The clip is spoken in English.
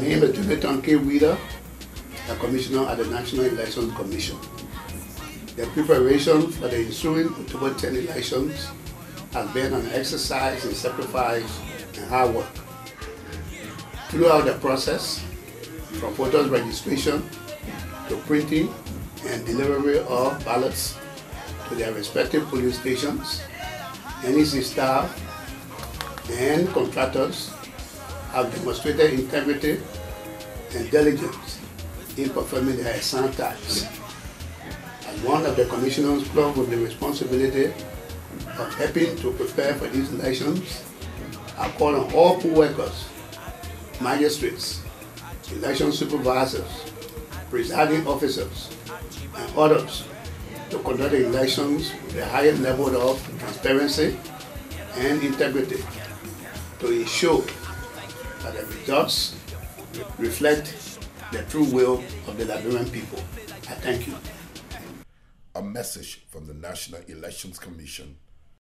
name is Jonathan K. Weedor, a commissioner at the National Election Commission. The preparation for the ensuing October 10 elections has been an exercise in sacrifice and hard work. Throughout the process, from voters registration to printing and delivery of ballots to their respective polling stations, NEC staff and contractors have demonstrated integrity and diligence in performing their assigned tasks. As one of the commissioners club with the responsibility of helping to prepare for these elections, I call on all poll workers, magistrates, election supervisors, presiding officers, and others to conduct the elections with the highest level of transparency and integrity to ensure that the results reflect the true will of the Liberian people. I thank you. A message from the National Elections Commission